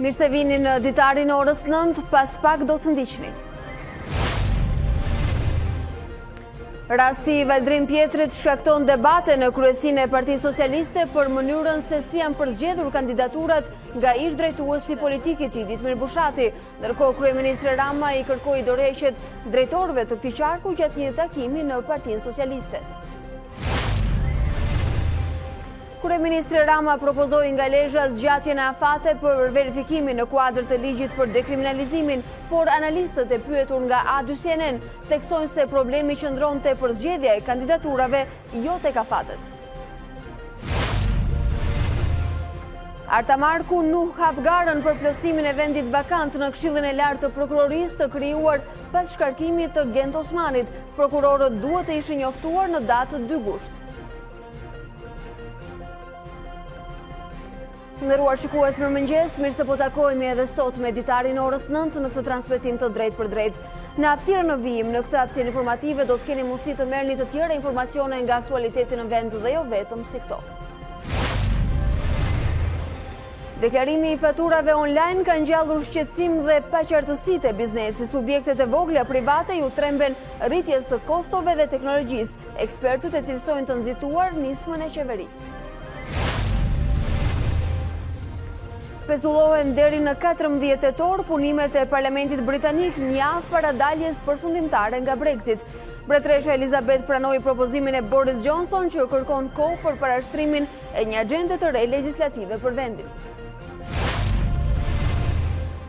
Mirë se vini në ditarin e orës nëntë, pas pak do të ndiqni. Rasti i Valdrim Pjetrit shkakton debate në kryesinë e Partisë Socialiste për mënyrën se si janë përzgjedhur kandidaturat nga ish-drejtuesi politik i tij Ditmir Bushati. Ndërkohë, Kryeministri Rama i kërkoi dorëheqjet drejtorëve të këtij qarku gjatë një takimi në Partinë Socialiste. Kryeministri Rama propozoi nga Lezha zgjatjen e afateve për verifikimin në kuadër të ligjit për dekriminalizimin, por analistët e pyetur nga A dy CNN theksojnë se problemi qëndron te përzgjedhja e kandidaturave, jo tek afatet. Arta Marku nuk hap garën për plotësimin e vendit vakant në Këshillin e Lartë të Prokurorisë të krijuar pas shkarkimit të Gent Osmanit. Prokurorët duhet të ishin njoftuar në datë dy gusht. Nderuar shikues mirëmëngjes, mirë se po takohemi edhe sot me ditarin e orës 9 në këtë transmitim të drejtpërdrejtë. Në hapësirën në vijim, në këtë hapësirë informative do të keni mundësi të merrni të tjera informacione nga aktualiteti në vend dhe jo vetëm si këto. Deklarimi i faturave online ka ngjallur shqetësim dhe paqartësi te biznesi. Subjektet e vogla private iu tremben rritjes së kostove dhe teknologjisë. Ekspertët e cilësojnë të nxituar nismën e qeverisë. Pezullohen deri në 14 tetor punimet e parlamentit britanik një javë para daljes përfundimtare nga Brexit. Mbretëresha Elizabeth pranoi propozimin e Boris Johnson që kërkon kohë për parashtrimin e një agjende të re legjislative për vendin.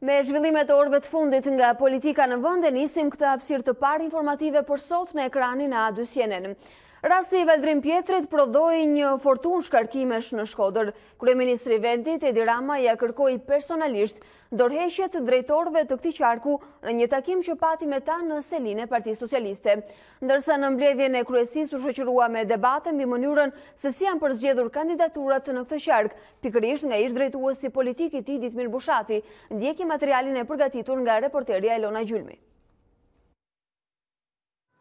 Me zhvillimet e orëve të fundit nga politika në vend e nisim këtë hapësirë të parë informative për sot në ekranin e A2 CNN. Rasti i Valdrim Pjetrit prodhoi një furtunë shkarkimesh në Shkodër. Kryeministri i vendit, Edi Rama, ia kërkoi personalisht dorëheqjet drejtorëve të këtij qarku në një takim që pati me ta në selinë e Partisë Socialiste. Ndërsa në mbledhjen e kryesisë u shoqërua me debate mbi mënyrën se si janë përzgjedhur kandidaturat në këtë qark, Pikërisht nga ish-drejtuesi politik i tij Ditmir Bushati, ndjekim materialin e përgatitur nga reporterja Elona Gjylmi.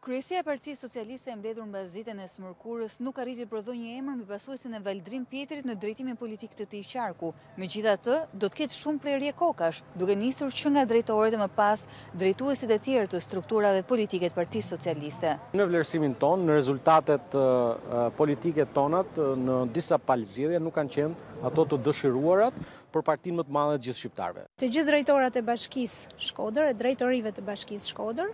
Kryesia e Partisë Socialiste e mbledhur mbasditen e së mërkurës nuk arriti të prodhojë një emër mbi pasuesin e Valdrim Pjetrit në drejtimin politik të atij qarku. Megjithatë, do të ketë shumë prerje kokash, duke nisur që nga drejtorët e më pas drejtuesit e tjerë të strukturave politike të Partisë Socialiste. Në vlerësimin tonë, rezultatet politike tonat, në disa palë zgjedhje nuk kanë qenë ato të dëshiruarat për partinë më të madhe të gjithë shqiptarëve. Të gjithë drejtorat e Bashkisë Shkodër e drejtorive të Bashkisë Shkodër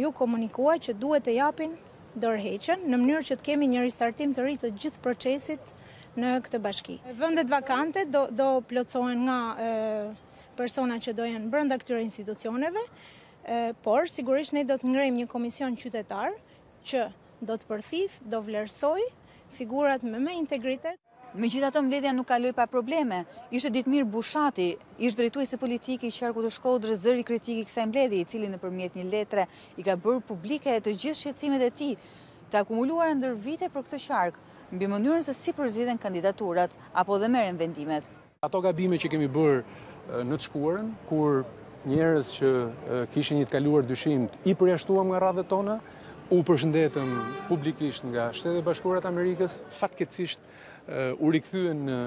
iu komunikua që duhet të japin dorëheqjen në mënyrë që të kemi një ristartim të ri të gjithë procesit në këtë bashki. Vendet vakante do plotësohen nga persona që do jenë brenda këtyre institucioneve, por sigurisht ne do të ngrejmë një komision qytetar që do të përthithë, do vlerësojë figurat me më integritet. Megjithatë mbledhja nuk kaloi pa probleme. Ishte Ditmir Bushati, ish-drejtuesi politik i qarkut të Shkodrës zëri kritik i kësaj mbledhjeje, i cili nëpërmjet një letre i ka bërë publike të gjithë shqetësimet e tij, të akumuluara ndër vite për këtë qark, mbi mënyrën se si përzgjidhen kandidaturat, apo dhe merren vendimet. Ato gabime që kemi bërë në të shkuarën, kur njerëz që kishin një të kaluar të dyshimtë i përjashtuam nga radhët tona, u përshëndetëm publikisht nga Shtetet e Bashkuara të Amerikës, fatkeqësisht u rikthyen në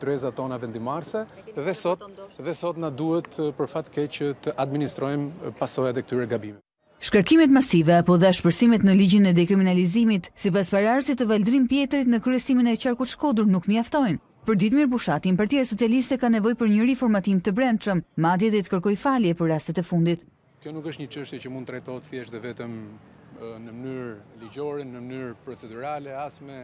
tryezat tona vendimmarrëse dhe sot dhe sot na duhet për fat keq të administrojmë pasojat e këtyre gabimeve. Shkarkimet masive apo dhe ashpërsimet në ligjin e dekriminalizimit, sipas paraardhësit të Valdrin Pjetrit në kryesimin e Qarkut Shkodër nuk mjaftojnë. Për Ditmir Bushatin, Partia Socialiste ka nevojë për një riformatim të brendshëm, madje dhe të kërkojë falje për rastet e fundit. Kjo nuk është një çështje që mund të trajtohet thjesht dhe vetëm në mënyrë ligjore, në mënyrë procedurale, as me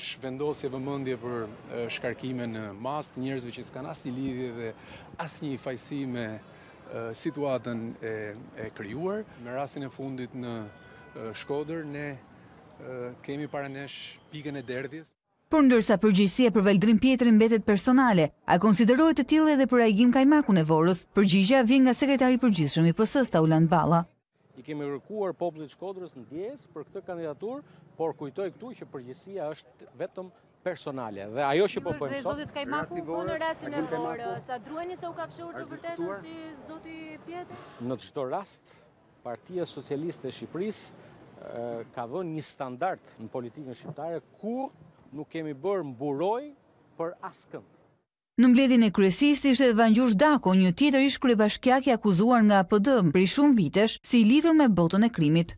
shvendosje vëmendje për shkarkime në masë të njerëzve që s'kanë asnjë lidhje dhe asnjë fajësi me situatën e krijuar. Me rastin e fundit në Shkodër ne kemi para nesh pikën e derdhjes. Por ndërsa përgjegjësia për Valdrin Pjetrin mbetet personale, a konsiderohet e tillë edhe për Agim Kajmakun e Vorës? Përgjigja vjen nga Sekretari i Përgjithshëm i PS-së, Taulant Balla. I kemi kërkuar popullit të Shkodrës ndjesë për këtë kandidaturë, por kujtoj këtu që përgjegjësia është vetëm personale. Dhe ajo që po bëjmë sot... Dhe zotit Kajmaku, po në rastin e Vorës, a drueni se u ka fshehur të vërtetën si zoti Pjetri? Në çdo rast, Partia Socialiste e Shqipërisë ka vënë një standard në politikën shqiptare, kurrë nuk jemi bërë mburojë për askënd. Në mbledhjen e kryesisë ishte dhe Vangjush Dako, një tjetër ish-kryebashkiak i akuzuar nga PD prej shumë vitesh si i lidhur me botën e krimit.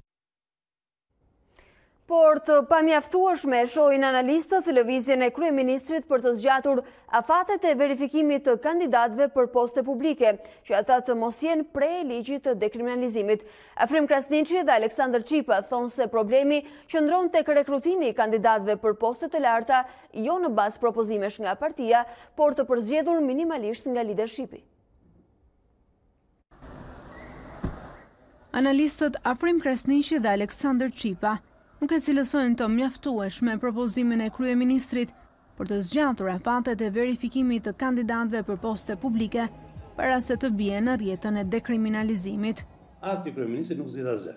Por të pamjaftueshme e shohin analistët lëvizjen e kryeministrit për të zgjatur afatet e verifikimit të kandidatëve për poste publike, që ata të mos jenë pre e ligjit të dekriminalizimit. Afrim Krasniqi dhe Aleksandër Çipa thonë se problemi qëndron tek rekrutimi i kandidatëve për poste të larta jo në bazë propozimesh nga partia, por të përzgjedhur minimalisht nga lidershipi. Analistët Afrim Krasniqi dhe Aleksandër Çipa nuk e cilësojnë të mjaftueshme propozimin e kryeministrit për të zgjatur afatet e verifikimit të kandidatëve për poste publike para se të bien në rrjetën e dekriminalizimit. Akti i kryeministrit nuk zgjidh asgjë.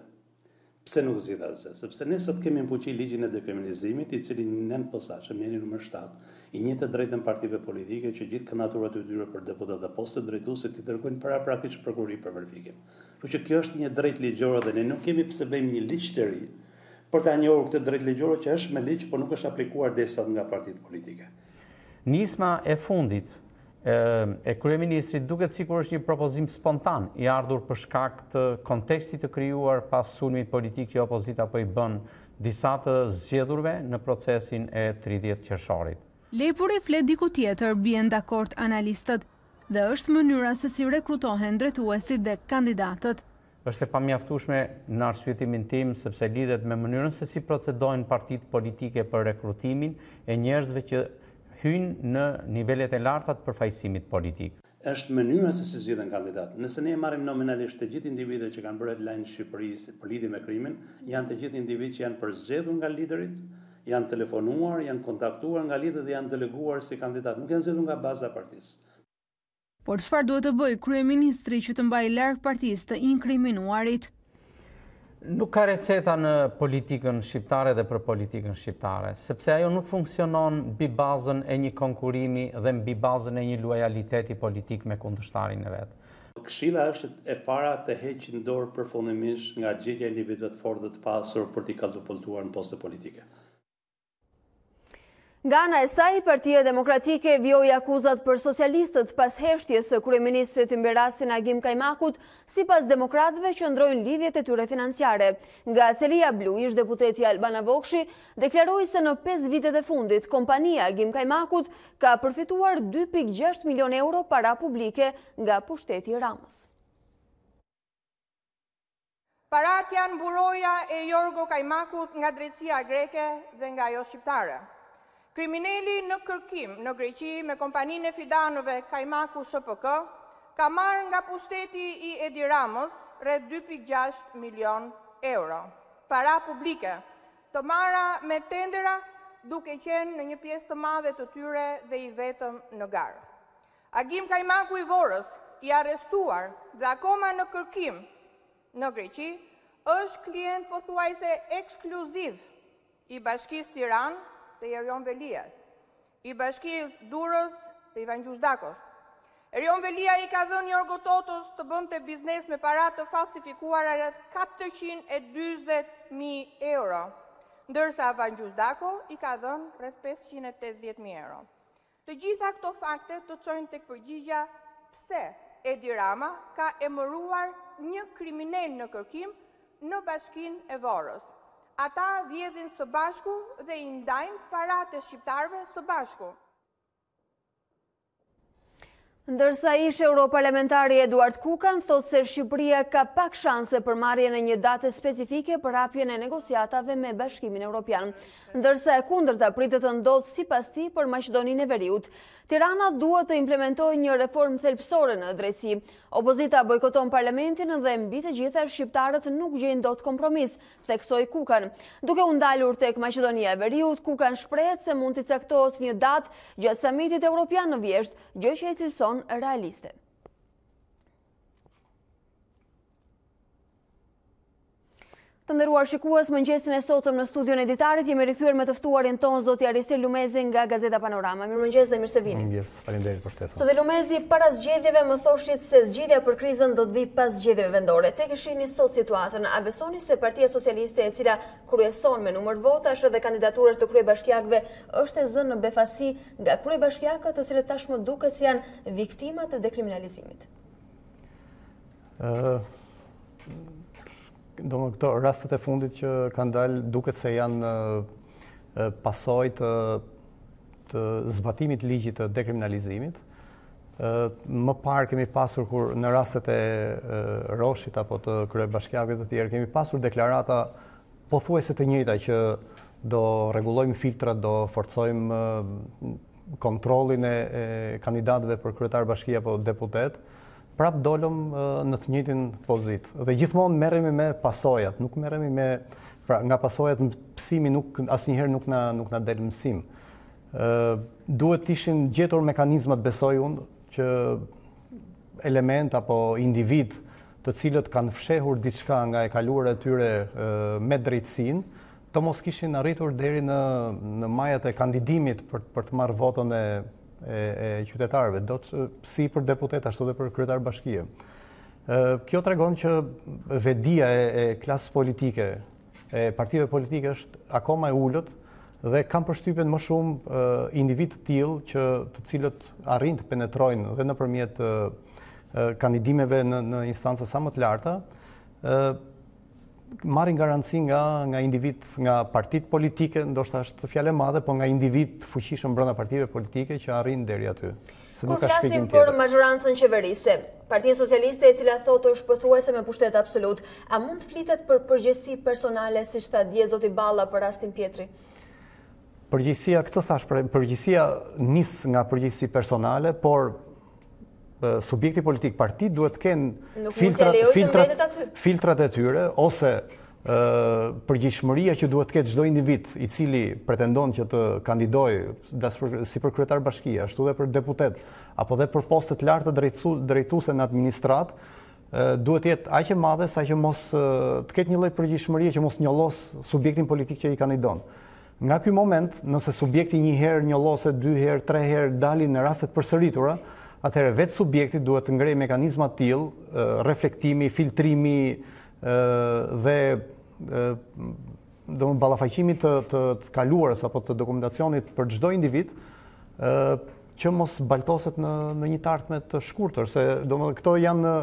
Pse nuk zgjidh asgjë? Sepse ne sot kemi në fuqi ligjin e dekriminalizimit, i cili nen i posaçëm, neni numër shtatë, i njeh të drejtën partive politike që gjithë kandidaturat e tyre për deputetë dhe poste drejtuese t'i dërgojnë paraprakisht prokurorit për verifikim. Kështu që kjo është një e drejtë ligjore dhe ne nuk kemi pse bëjmë një ligj të ri, për ta njohur këtë të drejtë ligjore që është me ligj por nuk është aplikuar deri sot nga partitë politike. Nisma e fundit e kryeministrit duket sikur është një propozim spontan i ardhur për shkak të kontekstit të krijuar pas sulmit politik që opozita po i bën disa të zgjedhurve në procesin e tridhjetë qershorit. Lepuri fle diku tjetër, bien dakord analistët. Dhe është mënyra se si rekrutohen drejtuesit dhe kandidatët. Është e pamjaftueshme në arsyetimin tim sepse lidhet me mënyrën se si procedojnë partitë politike për rekrutimin e njerëzve që hyjnë në nivelet e larta të përfaqësimit politik. Është mënyra se si zgjidhen kandidatë. Nëse ne i marrim nominalisht të gjithë individët që kanë bërë headline në Shqipëri për lidhje me krimin, janë të gjithë individë që janë përzgjedhur nga liderët, janë telefonuar, janë kontaktuar nga liderët dhe janë deleguar si kandidatë, nuk janë zgjedhur nga baza e partisë. Por çfarë duhet të bëjë kryeministri që të mbajë larg partisë të inkriminuarit? Nuk ka receta në politikën shqiptare dhe për politikën shqiptare, sepse ajo nuk funksionon mbi bazën e një konkurrimi dhe mbi bazën e një luajaliteti politik me kundërshtarin e vet. Këshilla është e para të heqin dorë përfundimisht nga gjetja e individëve të fortë dhe të pasur për t'i katapultuar në poste politike. Nga ana e saj, Partia Demokratike vijoi akuzat për socialistët. Pas heshtjes së kryeministrit mbi rastin Agim Kajmaku, sipas demokratëve qëndrojnë lidhjet e tyre financiare. Nga selia blu, ish-deputetja Albana Vokshi deklaroi se në pesë vitet e fundit, kompania e Agim Kajmakut ka përfituar dy pikë gjashtë milionë euro para publike nga pushteti i Ramës. Paratë janë mburoja e Jorgo Kajmakut nga drejtësia greke dhe nga ajo shqiptare. Krimineli në kërkim në Greqi me kompaninë e fidanëve Kajmaku SHPK ka marrë nga pushteti i Edi Ramës rreth dy pikë gjashtë milionë euro para publike, të marra me tendera duke qenë në një pjesë të madhe të tyre dhe i vetëm në garë. Agim Kajmaku i Vorës, i arrestuar dhe akoma në kërkim në Greqi, është klient pothuajse ekskluziv i Bashkisë Tiranë dhe Erion Veliaj, i Bashkisë Durrës dhe i Vangjush Dakos. Erion Veliaj i ka dhënë Jorgo Totës të bënte biznes me para të fallsifikuara rreth katërqind e dyzet mijë euro, ndërsa Vangjush Dako i ka dhënë rreth pesëqind e tetëdhjetë mijë euro. Të gjitha këto fakte të çojnë tek përgjigjja pse Edi Rama ka emëruar një kriminel në kërkim në Bashkinë e Vorës. Ata vjedhin së bashku dhe i ndajnë paratë e shqiptarëve së bashku. Ndërsa ish-europarlamentari Eduard Kukan thotë se Shqipëria ka pak shanse për marrjen e një date specifike për hapjen e negociatave me Bashkimin Europian. Ndërsa e kundërta pritet të ndodhë sipas tij për Maqedoninë e Veriut. Tirana duhet të implementojë një reformë thelbësore në drejtësi. Opozita bojkoton parlamentin dhe mbi të gjitha shqiptarët nuk gjejnë dot kompromis, theksoi Kukan. Duke u ndalur tek Maqedonia e Veriut, Kukan shprehet se mund t'i caktohet një datë gjatë samitit europian në vjeshtë, gjë që e cilëson realiste. Të nderuar shikues, mëngjesin e sotëm në studion e ditarit, jemi rikthyer me të ftuarin tonë, zoti Aristir Lumezi nga Gazeta Panorama. Mirëmëngjes dhe mirë se vini. Mirë Faleminderit për ftesën. Zoti Lumezi, para zgjedhjeve më thoshit se zgjidhja për krizën do të vijë pas zgjedhjeve vendore. Teksa shihni sot situatën, a besoni se Partia Socialiste e cila kryeson me numër votash dhe kandidaturash të kryebashkiakëve është e zënë në befasi nga kryebashkiakët të cilët tashmë duket se janë viktimat e dekriminalizimit? Domethënë këto rastet e fundit që kanë dalë duket se janë pasojë të të zbatimit ligjit të dekriminalizimit. Më parë kemi pasur kur në rastet e Roshit apo të kryebashkiakëve të tjerë, kemi pasur deklarata pothuajse të njëjta që do rregullojmë filtrat, do forcojmë kontrollin e kandidatëve për kryetar bashkie apo deputet, prapë dolëm në të njëjtën pozitë. Dhe gjithmonë merremi me pasojat, nuk merremi me pra nga pasojat pësimi nuk asnjëherë nuk na nuk na del mësim. Ë duhet të ishin gjetur mekanizmat besoj unë që elementë apo individë të cilët kanë fshehur diçka nga e kaluara e tyre me drejtësinë, të mos kishin arritur deri në në majat e kandidimit për për të marrë votën e e qytetarëve, dhe si për deputet, ashtu dhe për kryetar bashkie. Kjo tregon që vetëdija e klasës politike, e partive politike është akoma e ullët dhe kam përshtypjen më shumë individë të tillë që të cilët arrijnë të penetrojnë dhe nëpërmjet kandidimeve në instanca sa më të larta, marrin garanci nga nga individ, nga partitë politike, ndoshta është fjalë e madhe, po nga individë të fuqishëm brenda partive politike që arrijnë deri aty. Se nuk ka shpjegim tjetër. Kur flasim për mazhorancën qeverisëse, Partinë Socialiste e cila tashmë është pothuajse me pushtet absolut, a mund të flitet për përgjegjësi personale siç tha dje zoti Balla për rastin Pjetri? Përgjegjësia këtë thashë, pra, përgjegjësia nis nga përgjegjësi personale, por subjekti politik, partitë duhet të kenë filtrat e tyre, ose përgjegjshmëria që duhet të ketë çdo individ i cili pretendon që të kandidojë si për kryetar bashkie, ashtu dhe për deputet, apo dhe për poste të larta drejtuese në administratë, duhet të jetë aq e madhe sa që mos të ketë një lloj përgjegjshmërie që mos njollosë subjektin politik që i kandidon. Nga ky moment, nëse subjekti një herë njolloset, dy herë, tre herë, dalin raste të përsëritura, atëherë vetë subjekti duhet të ngrejë mekanizma të tillë reflektimi, filtrimi dhe ballafaqimi të të kaluarës apo të dokumentacionit për çdo individ, që mos baltoset në në një të ardhme të shkurtër, se domethënë këto janë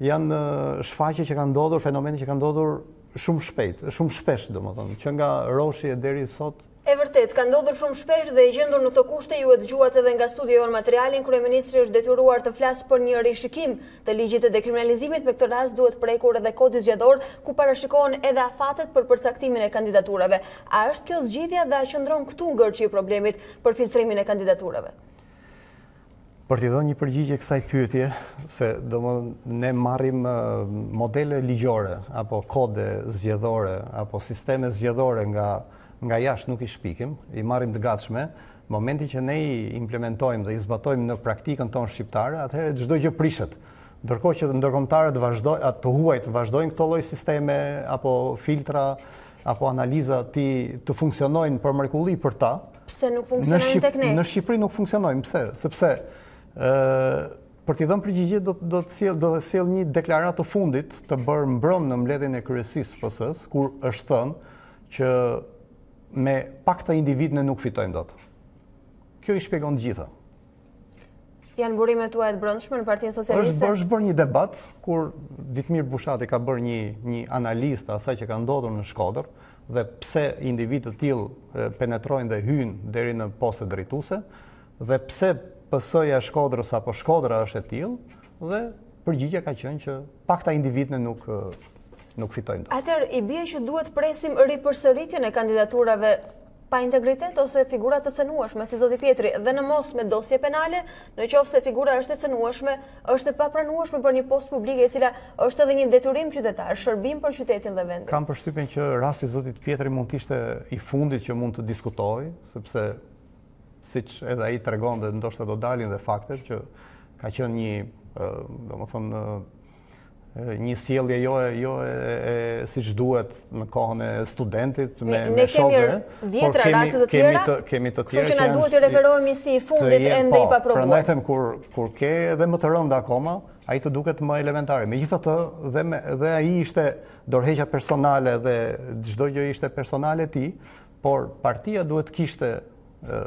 janë shfaqje që kanë ndodhur, fenomene që kanë ndodhur Shumë shpejt, shumë shpesh, domethënë, që nga Roshi e deri sot. E vërtetë, ka ndodhur shumë shpesh dhe i gjendur në këto kushte ju e dëgjuat edhe nga studio jonë materialin, kryeministri është detyruar të flasë për një rishikim të ligjit të dekriminalizimit, me këtë rast duhet prekur edhe kodi zgjedhor, ku parashikohen edhe afatet për përcaktimin e kandidaturave. A është kjo zgjidhja dhe a qëndron këtu ngërçi i problemit për filtrimin e kandidaturave? Për t'i dhënë një përgjigje kësaj pyetje, se domethënë ne marrim modele ligjore, apo kode zgjedhore, apo sisteme zgjedhore nga, nga jashtë nuk i shpikim, i marrim të gatshme, momentin që ne i implementojmë dhe i zbatojmë në praktikën tonë shqiptare, atëherë çdo gjë prishet. Ndërkohë që ndërkombëtarët vazhdojnë, të huajt vazhdojnë këto lloj sisteme, apo filtra, apo analiza t'i të funksionojnë për mrekulli për ta. Pse nuk funksionojnë tek ne? Në Shqipëri nuk funksionojnë, pse? Sepse për t'i dhënë përgjigje do të sjell do të sjell një deklaratë të fundit të bërë mbrëm në mbledhjen e kryesisë së PS-së, kur është thënë që me pa këta individë ne nuk fitojmë dot. Kjo i shpjegon të gjitha. Janë burime tuajat të brendshme në partinë socialiste? Është është bërë një debat, kur Ditmir Bushati ka bërë një, një analizë të asaj që ka ndodhur në Shkodër, dhe pse individë të tillë penetrojnë dhe hyjnë deri në poste drejtuese, dhe pse PS-ja e Shkodrës apo Shkodra është e tillë, dhe përgjigjja ka qenë që pa këta individë ne nuk nuk fitojmë. Atëherë, i bie që duhet të presim ripërsëritjen e kandidaturave pa integritet ose figura të cenueshme si zoti Pjetri dhe në mos me dosje penale, në qoftë se figura është e cenueshme, është e papranueshme për një post publike e cila është edhe një detyrim qytetar, shërbim për qytetin dhe vendin. Kam përshtypjen që rasti i zotit Pjetri mund të ishte i fundit që mund të diskutohej, sepse siç edhe ai tregon dhe ndoshta do dalin dhe faktet që ka qenë një, domethënë një sjellje jo e jo e siç duhet në kohën e studentit me me shokë. Ne kemi dhjetëra raste të tjera. Kemi të tjera. Kështu që na duhet të referohemi si i fundit ende i po, paprovuar. Prandaj them kur kur ke edhe më të rënda akoma, ai të duket më elementare. Megjithatë, dhe me, dhe ai ishte dorëheqja personale dhe çdo gjë ishte personale e tij, por partia duhet të kishte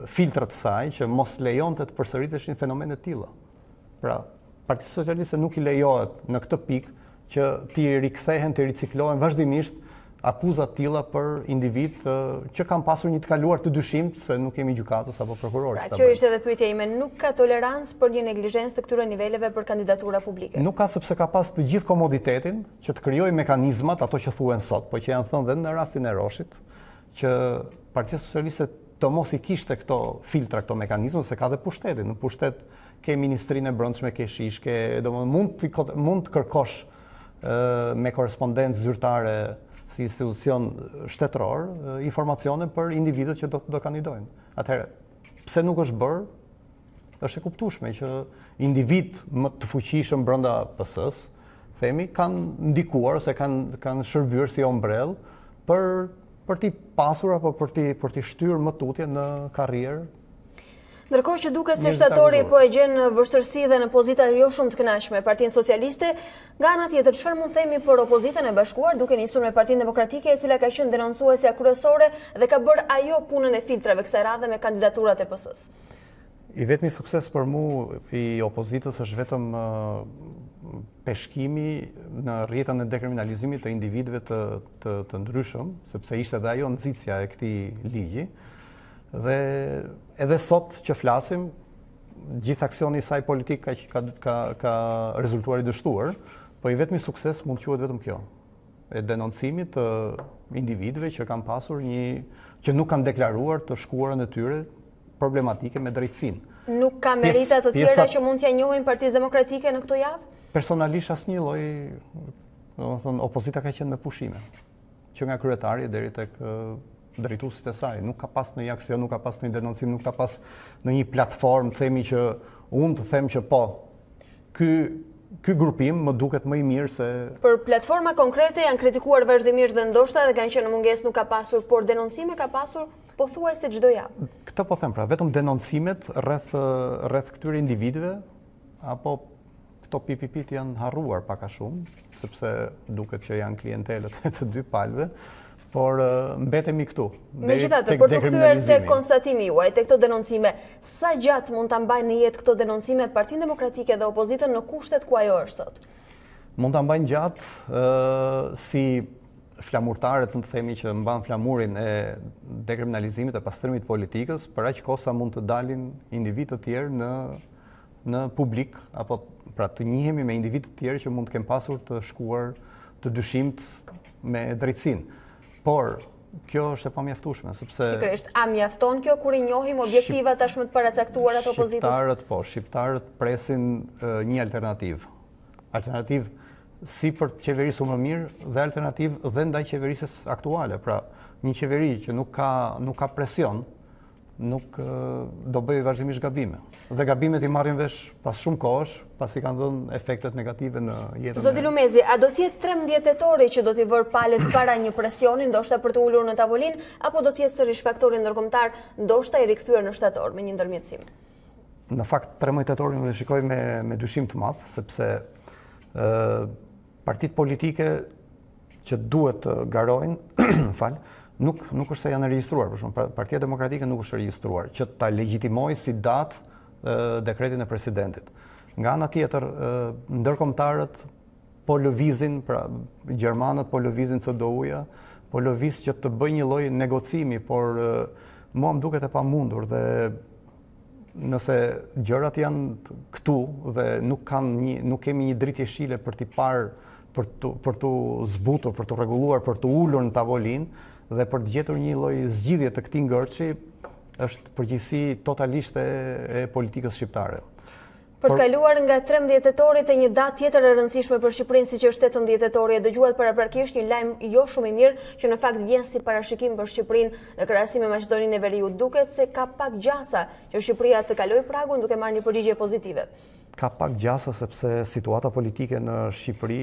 filtrat të saj që mos lejonte të përsëriteshin fenomene të tilla. Pra, Partisë Socialiste nuk i lejohet në këtë pikë që t'i rikthehen, t'i riciklohen vazhdimisht akuza të tilla për individë që kanë pasur një të kaluar të dyshimtë se nuk jemi gjykatës apo prokurorë. Pra, kjo ishte edhe pyetja ime, nuk ka tolerancë për një neglizhencë të këtyre niveleve për kandidatura publike. Nuk ka sepse ka pas të gjithë komoditetin që të krijojë mekanizmat ato që thuhen sot, po që janë thënë dhe në rastin e Roshit, që Partia Socialiste të mos i kishte këto filtra, këto mekanizma, se ka dhe pushtetin. Në pushtet ke ministrinë e brendshme, ke SHISH, ke, domethënë mund të, mund të kërkosh me korrespondencë zyrtare si institucion shtetëror informacione për individët që do, do kandidojnë. Atëherë, pse nuk është bërë, është e kuptueshme që individë më të fuqishëm brenda PS-së, themi, kanë ndikuar ose kanë, kanë shërbyer si ombrellë për, për t'i pasur apo për t'i, për t'i shtyrë më tutje në karrierë Ndërkohë që duket se shtatori po e gjen në vështirësi dhe në pozita jo shumë të kënaqshme Partinë Socialiste Nga ana tjetër, çfarë mund të themi për opozitën e bashkuar, duke nisur me Partinë Demokratike, e cila ka qenë denoncuesja kryesore dhe ka bërë ajo punën e filtrave kësaj radhe me kandidaturat e PS-së? I vetmi sukses për mu i opozitës është vetëm peshkimi në rrjetën e dekriminalizimit të individëve të ndryshëm, sepse ishte dhe ajo nxitësja e këtij ligji, dhe edhe sot që flasim, gjithë aksioni i saj politik ka, ka, ka, ka rezultuar i dështuar, po i vetmi sukses mund të quhet vetëm kjo, e denoncimit të individëve që kanë pasur një, që nuk kanë deklaruar të shkuarën e tyre problematike me drejtësinë. Nuk ka merita të tjera që mund t'ia njohim Partisë demokratike në këto javë? Personalisht asnjë lloj, opozita ka qenë me pushime. që nga kryetari e deri tek drejtuesit e saj. Nuk ka pas ndonjë aksion, nuk ka pas ndonjë denoncim, nuk ka pas ndonjë platformë, të themi që unë të them që po, ky ky grupim më duket më i mirë se... Për platforma konkrete janë kritikuar vazhdimisht dhe ndoshta edhe kanë qenë në mungesë nuk ka pasur, por denoncime ka pasur pothuajse çdo javë. Këtë po them pra, vetëm denoncimet rreth, rreth këtyre individve, apo Këto PPP-të janë harruar pak a shumë, sepse duket që janë klientët e të dy palëve, por mbetemi këtu. Megjithatë, për t'u kthyer te konstatimi juaj, te këto denoncime, sa gjatë mund ta mbajnë në jetë këto denoncime Partinë demokratike dhe opozitën në kushtet ku ajo është sot? Mund ta mbajnë gjatë si flamurtarët të themi që mbajnë flamurin e dekriminalizimit e pastrimit të politikës, për aq kohë sa mund të dalin individë të tjerë në në publik, apo pra të njihemi me individë të tjerë që mund të kenë pasur të shkuar të dyshimtë me drejtësinë. Por, kjo është e pamjaftueshme, sepse... Pikërisht, a mjafton kjo kur i njohim objektivat tashmë të paracaktuara të opozitës? Shqiptarët, po, shqiptarët presin një alternativë. Alternativë si për të qeverisur më mirë dhe alternativë dhe ndaj qeverisjes aktuale. Pra, një qeveri që nuk ka presion, nuk do bëjë vazhdimisht gabime. Dhe gabimet i marrim vesh pas shumë kohësh, pasi kanë dhënë efektet negative në jetën. Zoti Lumezi, a do të jetë 13 tetori që do t'i vërë palët para një presioni, ndoshta për t'u ulur në tavolinë, apo do të jetë sërish faktori ndërkombëtar, ndoshta i rikthyer në shtator me një ndërmjetësim? Në fakt, 13 tetorin unë e shikoj me dyshim të madh, sepse Partitë politike që duhet të garojnë, më fal, nuk nuk është se janë regjistruar, për shembull, pra, Partia Demokratike nuk është regjistruar që ta legjitimojë si datë dekretin e presidentit. Nga ana tjetër, ndërkombëtarët po lëvizin, pra gjermanët po lëvizin CDU-ja, po lëviz që të bëjë një lloj negocimi, por mua më duket e pamundur dhe nëse gjërat janë këtu dhe nuk kanë një nuk kemi një dritë jeshile për të parë për të për t'u zbutur, për t'u rregulluar, për t'u ulur në tavolinë dhe për të gjetur një lloj zgjidhje të këtij ngërçi është përgjegjësi totalisht e, e politikës shqiptare. Për të kaluar nga trembëdhjetë tetori te një datë tjetër e rëndësishme për Shqipërinë siç është tetëmbëdhjetë tetori e dëgjuat paraprakisht një lajm jo shumë i mirë që në fakt vjen si parashikim për Shqipërinë në krahasim me Maqedoninë e Veriut duket se ka pak gjasa që Shqipëria të kalojë pragun duke marrë një përgjigje pozitive. Ka pak gjasa sepse situata politike në Shqipëri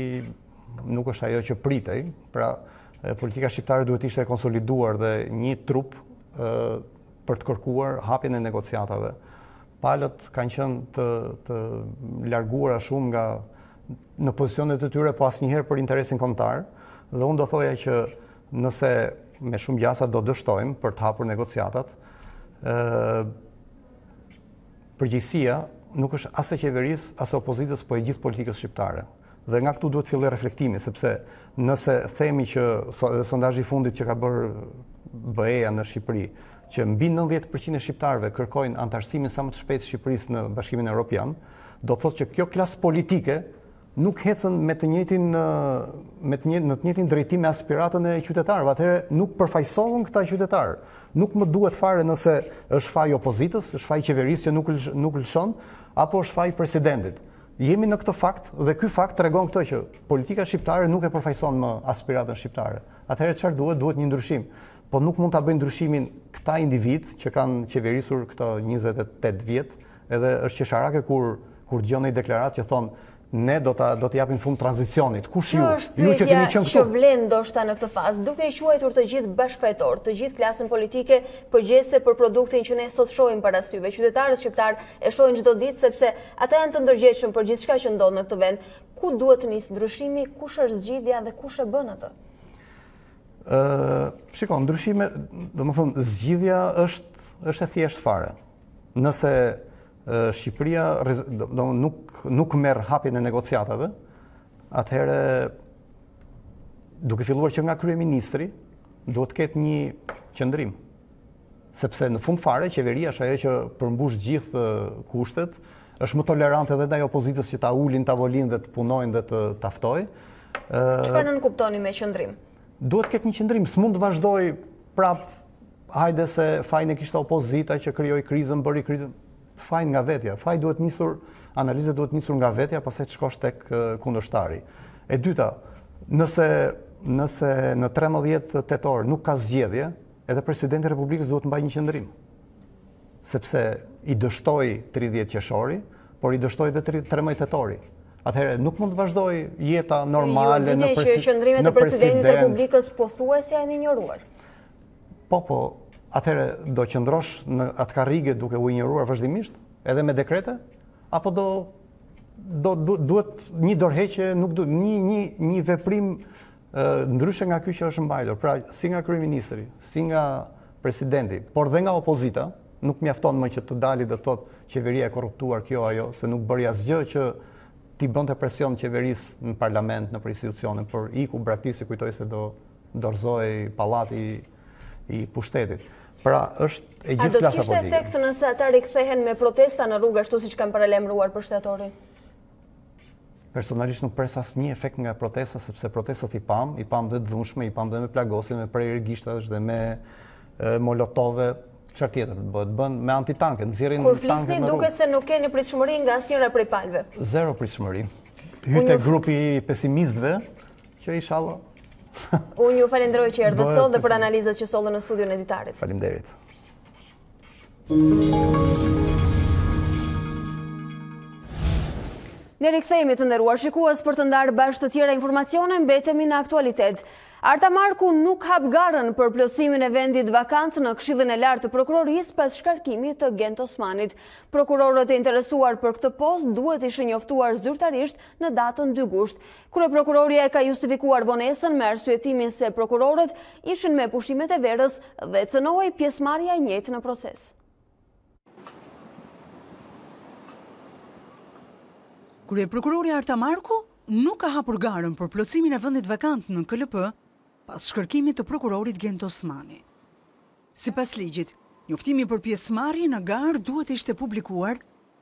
nuk është ajo që pritej, pra politika shqiptare duhet të ishte e konsoliduar dhe një trup për të kërkuar hapjen e negociatave. Palët kanë qenë të të larguara shumë nga në pozicionet e tyre, po asnjëherë për interesin kombëtar. Dhe unë do thoja që nëse me shumë gjasa do dështojmë për të hapur negociatat, përgjegjësia nuk është as e qeverisë, as e opozitës, po e gjithë politikës shqiptare. Dhe nga këtu duhet të fillojë reflektimi, sepse nëse themi që edhe sondazhi i fundit që ka bërë BE-ja në Shqipëri, që mbi 90% e shqiptarëve kërkojnë anëtarësimin sa më të shpejtë të Shqipërisë në Bashkimin Evropian, do të thotë që kjo klasë politike nuk hecën me të njëjtin me të njëjtin në të njëjtin drejtim me aspiratën e qytetarëve. Atëherë nuk përfaqësohen këta qytetarë. Nuk më duhet fare nëse është faji i opozitës, është faji i qeverisë që nuk nuk lëshon apo është faji i presidentit. Jemi në këtë fakt dhe ky fakt tregon këtë që politika shqiptare nuk e përfaqëson më aspiratën shqiptare. Atëherë çfarë duhet? Duhet një ndryshim. Po nuk mund ta bëjnë ndryshimin këta individë që kanë qeverisur këto 28 vjet, edhe është qesharake kur kur dëgjon një deklaratë që thonë ne do ta do të japim fund tranzicionit. Kush ju? Ju që keni qenë këtu. Kjo vlen ndoshta në këtë fazë, duke i quajtur të gjithë bashkëfajtorë, të gjithë klasën politike përgjegjëse për produktin që ne sot shohim para syve, qytetarët shqiptarë E shohin çdo ditë sepse ata janë të ndërgjegjshëm për gjithçka që ndodh në këtë vend. Ku duhet të nisë ndryshimi, kush është zgjidhja dhe kush e bën atë? Ë, shiko, ndryshimi, domethënë zgjidhja është është e thjeshtë fare. Nëse Shqipëria do nuk nuk merr hapjen e negociatave, atëherë duke filluar që nga kryeministri, duhet të ketë një qëndrim. Sepse në fund fare qeveria është ajo që përmbush gjithë kushtet, është më tolerante edhe ndaj opozitës që ta uli në tavolinë dhe të punojnë dhe ta ftojë. Çfarë nënkuptoni me qëndrim? Duhet të ketë një qëndrim, s'mund të vazhdojë prap hajde se fajin e kishte opozita që krijoi krizën, bëri krizën. Fajin nga vetja, faj duhet nisur, analizat duhet nisur nga vetja, pastaj të shkosh tek kundërshtari. E dyta, nëse nëse në 13 tetor nuk ka zgjedhje, Edhe Presidenti i Republikës duhet të mbajë një qëndrim. Sepse i dështoi 30 qershori, por i dështoi edhe 13 tetori. Atëherë nuk mund të vazhdojë jeta normale në presidencë. Ju e dini që qëndrimet e Presidentit të Republikës pothuajse janë injoruar? Po, po, atëherë do qëndrosh në atë karrige duke u injoruar vazhdimisht, edhe me dekrete, apo do duhet një dorëheqje, një veprim ndryshe nga ky që është mbajtur, pra si nga kryeministri, si nga presidenti, por dhe nga opozita, nuk mjafton më që të dalë dhe të thotë qeveria e korruptuar kjo ajo, se nuk bëri asgjë që t'i bënte presion qeverisë në parlament, nëpër institucione, por iku, braktisi, kujtoi se do dorëzohej pallati i, i pushtetit. Pra është e gjithë klasa politike. A do të kishte efekt nëse ata rikthehen me protesta në rrugë ashtu siç kanë paralajmëruar për shtatorin? Personalisht nuk pres asnjë efekt nga protesta, sepse protestat i pamë, i pamë dhe të dhunshme, i pamë dhe me plagosje, me prerje gishtash dhe me molotove, çfarë tjetër të bëhet, bëjnë me antitanke, nxjerrin tanke në rrugë. Kur flisni, duket se nuk keni pritshmëri nga asnjëra prej palëve? Zero pritshmëri. Hyni te grupi i pesimistëve, inshallah. Unë ju falenderoj që erdhët sot dhe për analizat që sollën në studion e ditarit. Faleminderit. Ne rikthehemi të nderuar shikues për të ndarë bashkë të tjera informacione mbetemi në aktualitet. Arta Marku nuk hap garën për plotësimin e vendit vakant në Këshillin e Lartë të Prokurorisë pas shkarkimit të Gent Osmanit. Prokurorët e interesuar për këtë post duhet të ishin njoftuar zyrtarisht në datën 2 gusht. Kryeprokurorja e ka justifikuar vonesën me arsyetimin se prokurorët ishin me pushimet e verës dhe cënohej pjesëmarrja e njëjtë në proces. Kryeprokurorja Arta Marku nuk ka hapur garën për plotësimin e vendit vakant në KLP pas shkarkimit të prokurorit Gent Osmani. Sipas ligjit, njoftimi për pjesëmarrje në garë duhet të ishte publikuar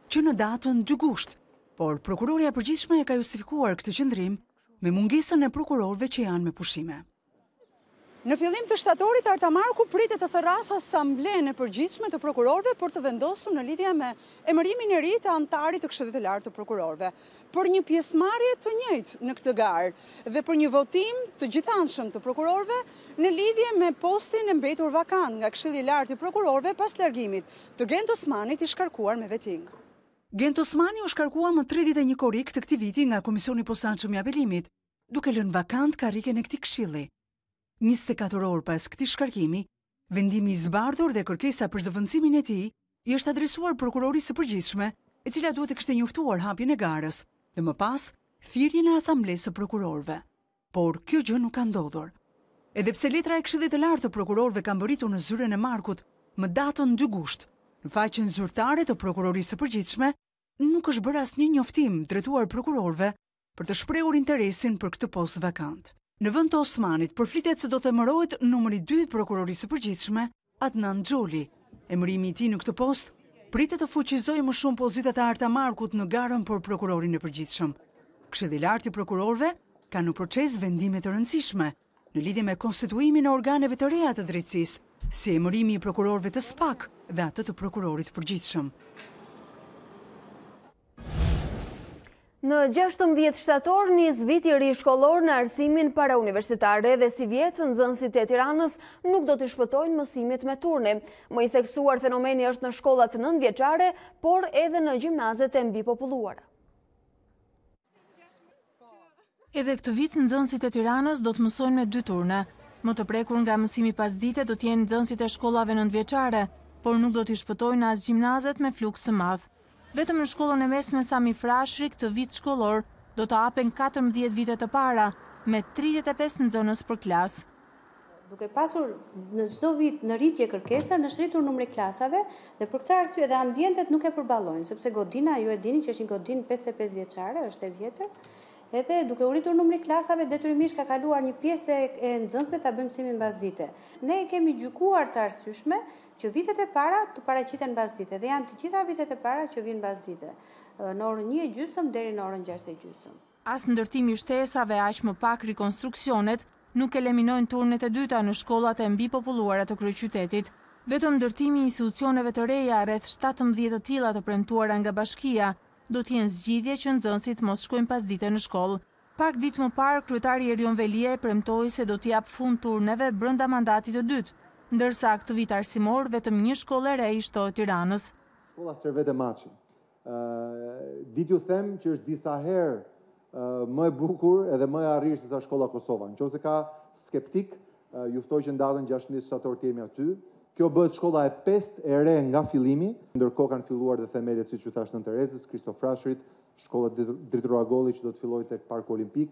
që në datën 2 gusht, Por Prokurorja e Përgjithshme e ka justifikuar këtë qëndrim me mungesën e prokurorëve që janë me pushime. Në fillim të shtatorit, Arta Marku pritet të thërrasë Asamblenë e Përgjithshme të Prokurorëve për të vendosur në lidhje me emërimin e ri të anëtarit të Këshillit të Lartë të Prokurorëve, për një pjesëmarrje të njëjtë në këtë garë dhe për një votim të gjithanshëm të prokurorëve në lidhje me postin e mbetur vakant nga Këshilli i Lartë i Prokurorëve pas largimit të Gent Osmanit i shkarkuar me veting. Gent Osmani u shkarkua më tridhjetë e një korrik të këtij viti nga Komisioni i Posaçëm i Apelimit, duke lënë vakant karrigen e këtij këshilli. Njëzet e katër orë pas këtij shkarkimi, vendimi i zbardhur dhe kërkesa për zëvendësimin e tij i është adresuar Prokurorisë së Përgjithshme, e cila duhet të kishte njoftuar hapjen e garës dhe më pas thirrjen e Asamblesë së Prokurorëve. Por, kjo gjë nuk ka ndodhur. Edhe pse letra e Këshillit të Lartë të Prokurorëve ka mbërritur në Zyrën e Markut më datën dy gusht, në faqen zyrtare të Prokurorisë së Përgjithshme nuk është bërë asnjë njoftim drejtuar prokurorëve për të shprehur interesin për këtë post vakant. Në vend të Osmanit, përflitet se do të emërohet numri dy i Prokurorisë së Përgjithshme Adnan Xholi, emërimi i tij në këtë post pritet të fuqizojë më shumë pozitat e Arta Markut në garën për prokurorin e përgjithshëm. Këshilli i Lartë i Prokurorëve ka në proces vendime të rëndësishme në lidhje me konstituimin e organeve të reja të drejtësisë, si emërimi i prokurorëve të spak dhe atë të prokurorit të përgjithshëm. Në gjashtëmbëdhjetë shtator nis viti i ri shkollor në arsimin parauniversitar edhe sivjet nxënësit e Tiranës nuk do t'i shpëtojnë mësimit me turne. Më i theksuar fenomeni është në shkollat nëntëvjeçare, por edhe në gjimnazet e mbipopulluara. Edhe këtë vit nxënësit e Tiranës do të mësojnë me dy turne. Më të prekur nga mësimi pasdite do të jenë nxënësit e shkollave nëntëvjeçare, por nuk do t'i shpëtojnë as gjimnazet me fluks të madh. Vetëm në shkollën e mesme Sami Frashëri këtë vit shkollor do të hapen katërmbëdhjetë vite të para, me tridhjetë e pesë nxënës për klasë. duke pasur në çdo vit në rritje kërkesa, është rritur numri i klasave dhe për këtë arsye dhe ambientet nuk e përballojnë, sepse godina ju e dini që është një godinë pesëdhjetë e pesë vjeçare, është e vjetër, edhe duke u rritur numri i klasave detyrimisht ka kaluar një pjesë e nxënësve ta bëjnë mësimin mbasdite. Ne e kemi gjykuar të arsyeshme që vitet e para të paraqiten mbasdite dhe janë të gjitha vitet e para që vijnë mbasdite, në orën një e gjysmë deri në orën gjashtë e gjysmë. As ndërtimi i shtesave aq më pak rikonstruksionet nuk eleminojnë turnet e dyta në shkollat e mbipopulluara të kryeqytetit. Vetëm ndërtimi i institucioneve të reja, rreth shtatëmbëdhjetë të tilla të premtuara nga bashkia, do të jenë zgjidhje që nxënësit mos shkojnë pasdite në shkollë. Pak ditë më parë, kryetari Erion Veliaj premtoi se do t'i japë fund turneve brenda mandatit të dytë, ndërsa këtë vit arsimor vetëm një shkollë e re i shtohet Tiranës. Shkolla Servete Maçi, Di t'ju them që është disa herë më e bukur edhe më e arrirë sesa shkolla Kosova. Në qoftë se ka skeptikë, ju ftoj që në datën 16 shtator të jemi aty. Kjo bëhet shkolla e pestë e re nga fillimi, ndërkohë kanë filluar dhe themelet siç thashë Nënë Terezës, Kristo Frashërit, shkolla Dritëro Agolli që do të fillojë tek Parku Olimpik,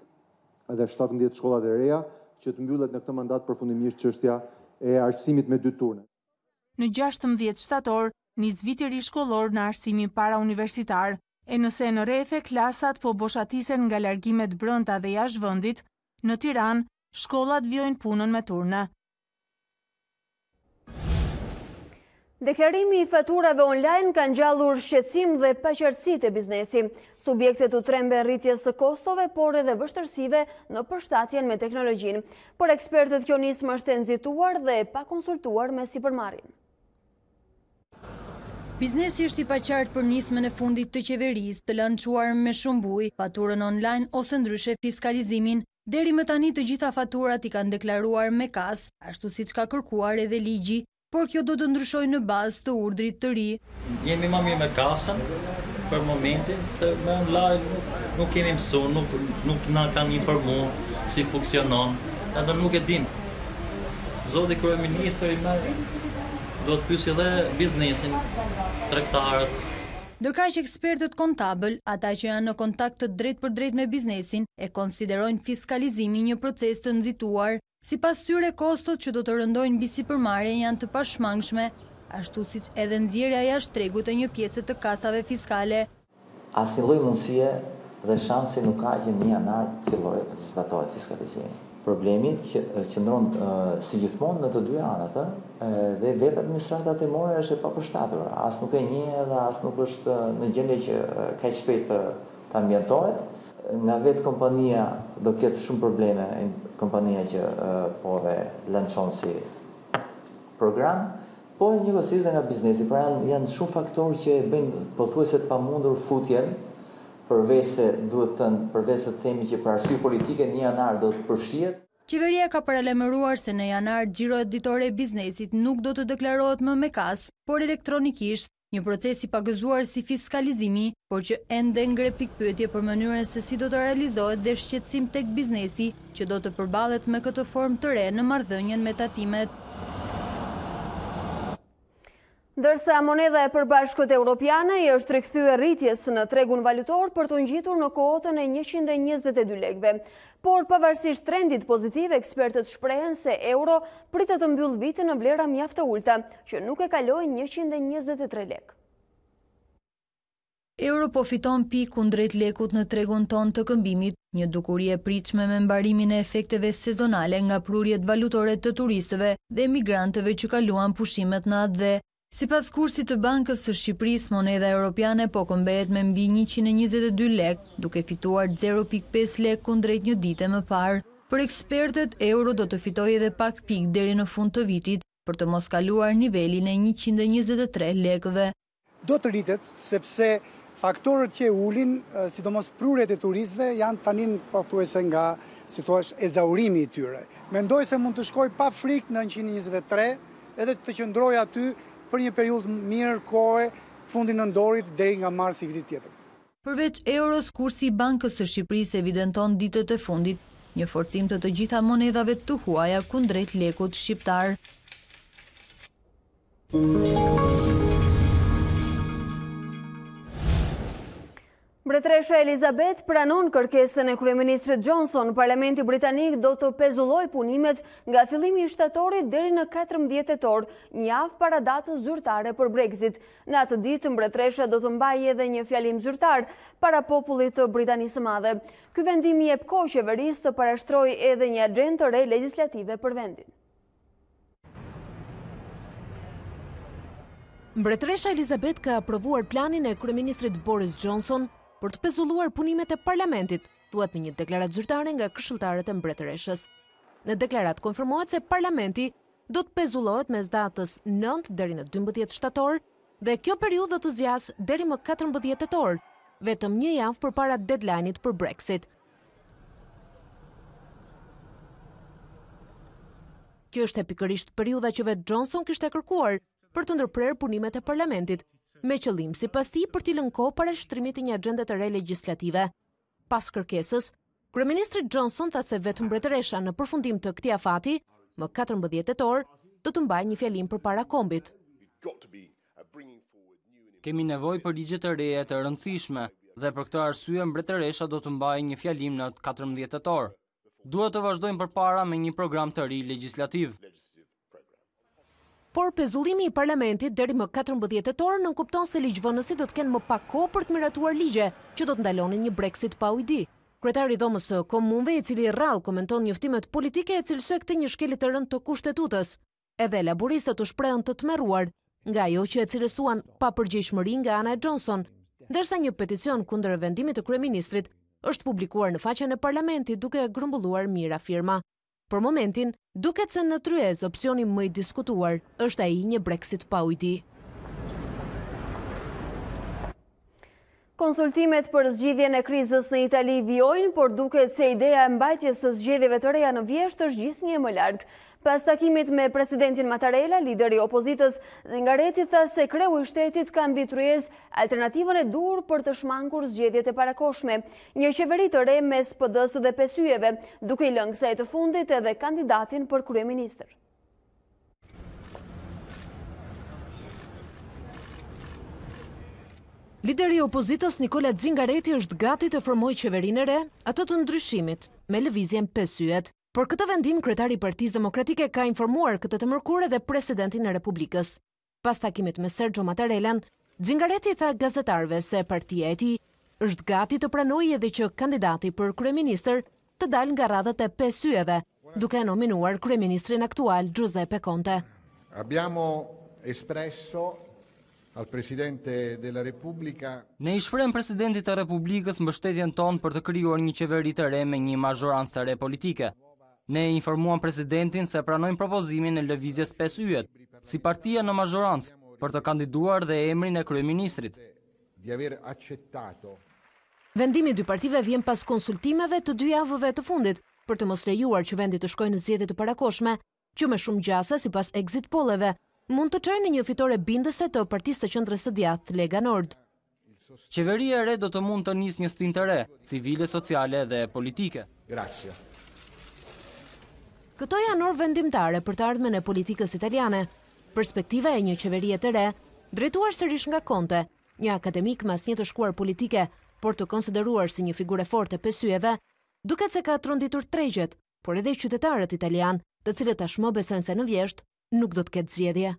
edhe 17 shkollat e reja, që të mbyllet në këtë mandat përfundimisht çështja e arsimit me dy turne. Në gjashtëmbëdhjetë shtator, nis viti i ri shkollor në arsimin parauniversitar, e nëse në rrethe klasat po boshatisen nga largimet brenda dhe jashtë vendit, në Tiranë, shkollat vijojnë punën me turne. Deklarimi i faturave online ka ngjallur shqetësim dhe paqartësi te biznesi. Subjektet u tremben rritjes së kostove, por edhe vështërsive në përshtatjen me teknologjinë. Për ekspertët kjo nismë është e nxituar dhe e pakonsultuar me sipërmarrjen. Biznesi është i paqartë për nismën e fundit të qeverisë të lançuar me shumë bujë, faturën online ose ndryshe fiskalizimin. Deri më tani të gjitha faturat i kanë deklaruar me kasë, ashtu siç ka kërkuar edhe ligji. Por kjo do të ndryshojë në bazë të urdhrit të ri. Jemi ma mirë me kasën, për momentin, se me online nuk kemi mësu, nuk, nuk na kanë informu si funksionon, edhe nuk e dim. Zoti kryeministër duhet të pysi dhe biznesin, tregtarët, Ndërkaq ekspertët kontabël, ata që janë në kontakt të drejtpërdrejtë me biznesin, e konsiderojnë fiskalizimin një proces të nxituar. Sipas tyre, kostot që do të rëndojnë mbi sipërmarrjen janë të pashmangshme, ashtu siç edhe nxjerrja jashtë tregut e një pjese të kasave fiskale. Asnjë lloj mundësie dhe shansi nuk ka që në një janar të fillojë të zbatohet fiskalizimi. Problemi qëndron si gjithmonë në të dyja anët, ëh, dhe vetë administrata tatimore është e papërshtatur, as nuk e njeh dhe as nuk është në gjendje që kaq shpejt të ambientohet. Nga vetë kompania do ketë shumë probleme kompania që po e lançon si program, por njëkohësisht dhe nga biznesi. Pra janë janë shumë faktorë që e bëjnë pothuajse të pamundur futjen, përveçse duhet thënë, përveçse të themi që për arsye politike një janar do të përfshihet. Qeveria ka paralajmëruar se në janar xhiroja ditore e biznesit nuk do të deklarohet më me kasë, por elektronikisht. Një proces i pagëzuar si fiskalizimi, por që ende ngre pikëpyetje për mënyrën se si do të realizohet dhe shqetësim tek biznesi që do të përballet me këtë formë të re në marrëdhënien me tatimet. Ndërsa monedha e përbashkët europiane i është rikthyer rritjes në tregun valutor për t'u ngjitur në kuotën e 122 lekëve. Por pavarësisht trendit pozitiv, ekspertët shprehen se euro pritet të mbyllë vitin në vlera mjaft të ulëta, që nuk e kalojnë njëqind e njëzet e tre lekë. Euro po fiton pikë kundrejt lekut në tregun tonë të këmbimit, një dukuri e pritshme me mbarimin e efekteve sezonale nga prurjet valutore të turistëve dhe emigrantëve që kaluan pushimet në atdhe. Sipas kursit të Bankës së Shqipërisë, monedha europiane po këmbehet me mbi njëqind e njëzet e dy lekë, duke fituar zero pikë pesë lekë kundrejt një dite më parë. Për ekspertët, euro do të fitojë edhe pak pikë deri në fund të vitit, për të mos kaluar nivelin e njëqind e njëzet e tre lekëve. Do të rritet, sepse faktorët që e ulin, sidomos prurjet e turistëve, janë tanimë pothuajse nga, si thua, ezaurimi i tyre. Mendoj se mund të shkojë pa frikë në njëqind e njëzet e tre, edhe të qëndrojë aty për një periudhë mirë kohe fundin nëntorit deri nga marsi i vitit tjetër. Përveç euros, kursi i Bankës së Shqipërisë evidenton ditët e fundit një forcim të të gjitha monedhave të huaja kundrejt lekut shqiptar. Mbretëresha Elizabeth pranon kërkesën e kryeministrit Johnson, parlamenti britanik do të pezullojë punimet nga fillimi i shtatorit deri në katërmbëdhjetë tetor, një javë para datës zyrtare për Brexit. Në atë ditë, mbretëresha do të mbajë edhe një fjalim zyrtar para popullit të Britanisë së Madhe. Ky vendim i jep kohë qeverisë të parashtrojë edhe një axhendë të re legjislative për vendin. Mbretëresha Elizabeth ka aprovuar planin e kryeministrit Boris Johnson për të pezulluar punimet e parlamentit, thuhet në një deklaratë zyrtare nga këshilltarët e mbretëreshës. Në deklaratë konfirmohet se parlamenti do të pezullohet mes datës 9 deri në 12 shtator dhe kjo periudhë do të zgjasë deri më 14 tetor, vetëm një javë përpara deadline-it për Brexit. Kjo ishte pikërisht periudha që vetë Johnson kishte kërkuar për të ndërprerë punimet e parlamentit, me qëllim, sipas tij, për t'i lënë kohë parashtrimit të një axhende të re legislative. Pas kërkesës, Kryeministri Johnson tha se vetë mbretëresha në përfundim të këtij afati, më 14 tetor, do të mbajë një fjalim përpara kombit. Kemi nevojë për ligje të reja të rëndësishme dhe për këtë arsye mbretëresha do të mbajë një fjalim në 14 tetor. Duhet të vazhdojmë përpara me një program të ri legjislativ. Por pezullimi i Parlamentit deri më 14 tetor nënkupton se ligjvënësit do të kenë më pak kohë për të miratuar ligje që do të ndalonin një Brexit pa ujdi. Kryetari i Dhomës së Komunëve, i cili rrallë komenton njoftimet politike, e cilësoi këtë një shkelje të rëndë të Kushtetutës. Edhe laburistët u shprehën të tmerruar nga ajo që e cilësuan papërgjegjshmëri nga ana e Johnson, ndërsa një peticion kundër vendimit të kryeministrit është publikuar në faqen e parlamentit duke grumbulluar mijëra firma. Për momentin, duket se në tryezë opsioni më i diskutuar është ai i një Brexit pa ujdi. Konsultimet për zgjidhjen e krizës në Itali vijojnë, por duket se ideja e mbajtjes së zgjedhjeve të reja në vjeshtë është gjithnjë e më larg. Pas takimit me presidentin Mattarella, lideri i opozitës, Zingaretti tha se kreu i shtetit ka mbi tryezë alternativën e duhur për të shmangur zgjedhjet e parakohshme, një qeveri të re mes PD-së dhe Pesë Yjeve, duke i lënë kësaj të fundit edhe kandidatin për kryeministër. Lideri i opozitës Nikola Zingaretti është gati të formojë qeverinë e re, atë të ndryshimit, me lëvizjen 5 yjet. Për këtë vendim, kryetari i Partisë demokratike ka informuar këtë të mërkurë dhe presidentin e Republikës. pas takimit me Sergio Mattarellan, Zingaretti u tha gazetarëve se partia e tij është gati të pranojë edhe që kandidati për kryeministër të dalë nga radhët e pesë yjeve, duke e nominuar kryeministrin aktual Giuseppe Conte. Ne i shprehëm Presidentit të Republikës mbështetjen tonë për të krijuar një qeveri të re me një mazhorancë të re politike. Ne e informuam presidentin se pranojmë propozimin e Lëvizjes pesë yjet, si partia në mazhorancë, për të kandiduar dhe emrin e kryeministrit. Vendimi i dy partive vjen pas konsultimeve të dy javëve të fundit, për të mos lejuar që vendi të shkojë në zgjedhje të parakohshme, që me shumë gjasa, sipas exit poll-eve, mund të çojnë në një fitore bindëse të Partisë së Qendrës së Djathtë, Lega Nord. Qeveria e re do të mund të nisë një stinë të re, civile, sociale dhe politike. Këto janë orë vendimtare për të ardhmen e politikës italiane. Perspektiva e një qeverie të re, drejtuar sërish nga Conte, një akademik me asnjë të shkuar politike, por të konsideruar si një figurë e fortë e pesë yjeve, duket se ka tronditur tregjet, por edhe qytetarët italianë, të cilët tashmë besojnë se në vjeshtë, nuk do të ketë zgjedhje.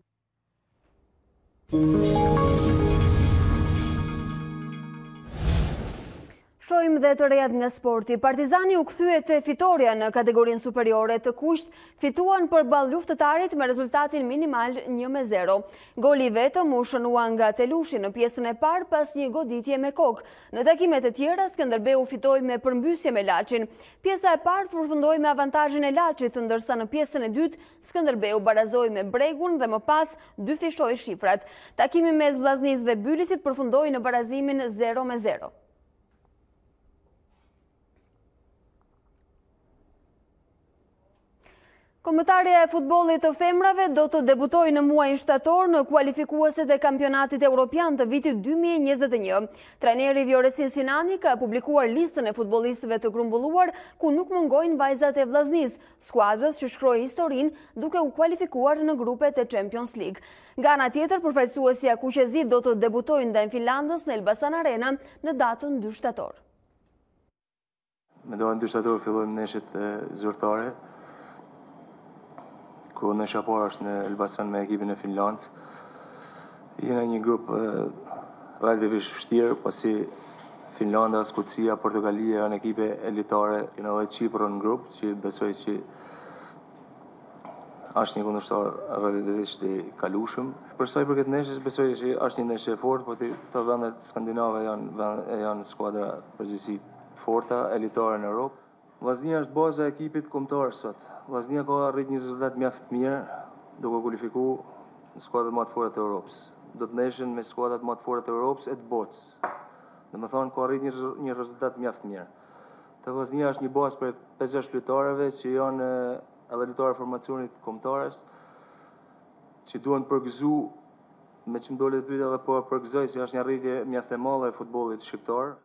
Shohim dhe të rejat nga sporti. Partizani u kthye te fitorja në Kategorinë Superiore. Të kuqtë fituan përballë Luftëtarit me rezultatin minimal 1-0. Goli i vetëm u shënua nga Telushi në pjesën e parë pas një goditje me kokë. Në takimet e tjera, Skënderbeu fitoi me përmbysje me Laçin. Pjesa e par përfundoi me avantazhin e Laçit, ndërsa në pjesën e dytë, Skënderbeu barazoi me Bregun dhe më pas dyfishoi shifrat. Takimi mes Vllaznisë dhe Bylisit përfundoi në barazimin zero me zero. Kombëtarja e futbollit të femrave do të debutojë në muajin shtator në kualifikueset e kampionatit europian të vitit 2021. Trajneri Vioresin Sinani ka publikuar listën e futbollisteve të grumbulluara, ku nuk mungojnë vajzat e Vllaznisë, skuadrës që shkroi historinë duke u kualifikuar në grupet e Champions League. Nga ana tjetër, përfaqësuesja kuqezi do të debutojë ndaj Finlandës në Elbasan Arena në datën 2 shtator. Me datën 2 shtator fillojmë ndeshjet zyrtare, ku ndeshja e parë është në Elbasan me ekipin e Finlandës. Jena një grup relativisht vështirë, pasi Finlanda, Skocia, Portugalia janë ekipe elitare, kena edhe Qipron në grup, që besoj që është një kundërshtar relativisht i kalushëm. Për sa i përket ndeshjes, besoj që është një ndeshje e fortë, po ashtu këto vendet skandinave janë janë skuadra përgjithësisht të forta, elitare në Europë. Vllaznia është baza e ekipit kombëtar sot. Vllaznia ka arritë një rezultat mjaft të mirë duke u kualifikuar në skuadrat ma të forta të Europës. Do të ndeshen me skuadrat ma të forta të Europës e të botës. Domethënë ka arritë një rezultat mjaft të mirë. Te Vllaznia është një bazë prej pesë-gjashtë lojtarëve që janë edhe lojtarë të formacionit të kombëtares që duhen përgëzu meqë doli te pyetja edhe po e përgëzoj se është një arritje mjaft e madhe e futbollit shqiptar.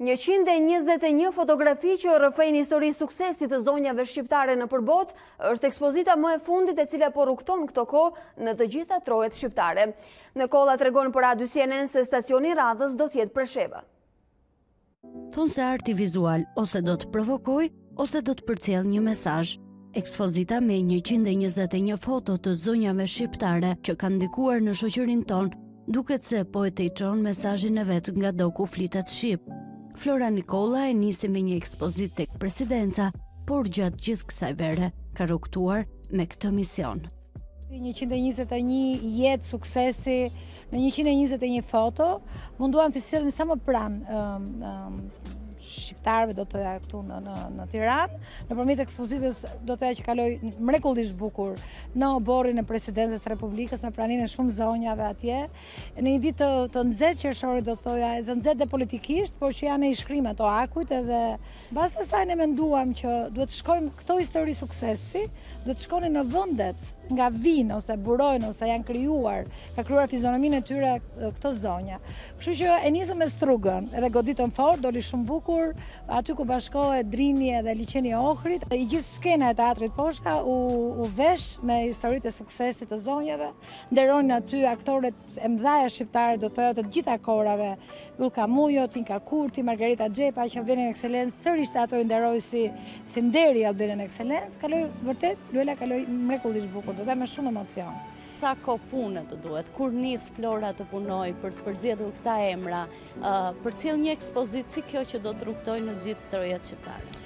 Njëqind e njëzet e një fotografi që rrëfejnë histori suksesi të zonjave shqiptare nëpër botë, është ekspozita më e fundit e cila po rrugëton këto kohë në të gjitha trojet shqiptare. Nikolla tregon për A2 CNN se stacioni i radhës do të jetë Presheva. Thonë se arti vizual ose do të provokojë, ose do të përcjellë një mesazh. Ekspozita me 121 foto të zonjave shqiptare që kanë ndikuar në shoqërinë tonë, duket se po e tejçon mesazhin e vet ngado ku flitet shqip. Flora Nikolla e nisi me një ekspozitë tek presidenca, por gjatë gjithë kësaj vere ka rrugëtuar me këtë mision. Si 121 jetë suksesi, në 121 foto, u munduam t'i sjellim sa më pranë shqiptarëve do thoja këtu në në në Tiranë, nëpërmjet ekspozitës do thoja që kaloi mrekullisht bukur në oborrin e presidencës së Republikës me praninë e shumë zonjave atje. Në një ditë të, të nxehtë qershori do të thoja, të nxehtë dhe politikisht, por që ia e shkrimë ato akujt edhe Mbas asaj ne menduam që duhet të shkojmë këto histori suksesi, duhet të shkonim në vendet nga vijnë ose burojnë ose janë krijuar, ka krijuar fizionominë e tyre këto zonja. Kështu që e nisëm me Strugën, edhe goditëm fort, doli shumë bukur, aty ku bashkohet Drini edhe liqeni e Ohrit, e gjithë skena e teatrit Poshka u u vesh me historitë e suksesit të zonjave, nderuam aty aktoret E mëdha shqiptare do thoja të të gjitha kohërave, Yllka Mujo, Tinka Kurti, Margarita Xhepa, që Albanian Excellence, sërisht ato i nderoi si, si nderi i Albanian Excellence, kaloi vërtet, Luela kaloi mrekullisht bukur, do thoja me shumë emocion. Sa kohë pune të duhet, kur nis Flora të punojë për të përzgjedhur këta emra, Përcjellë një ekspozitë si kjo që do të rrugëtojë në gjithë trojet shqiptare.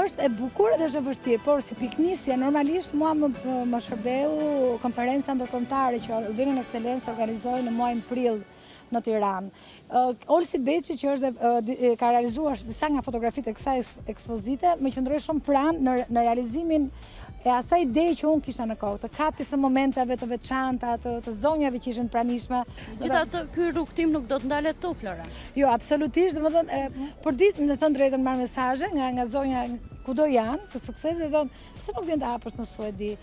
Është e bukur dhe është e vështirë, por si pikënisje, normalisht mua më, më shërbeu konferenca ndërkombëtare që Albanian Excellence organizoi në muajin prill në Tiranë. Olsi Beçi që është dhe, ka realizuar disa nga fotografitë e kësaj ekspozite, më qëndroi shumë pranë në, në realizimin E asaj ideje që unë kisha në kokë, të kapjes së momenteve të veçanta, të, të zonjave që ishin të pranishme. Gjithashtu ky rrugëtim nuk do të ndalet këtu, Flora? Jo, absolutisht, domethënë, për ditë me thënë të drejtën marr mesazhe nga, nga zonja kudo janë, të sukses, dhe thonë, pse nuk vjen ta hapësh në Suedi?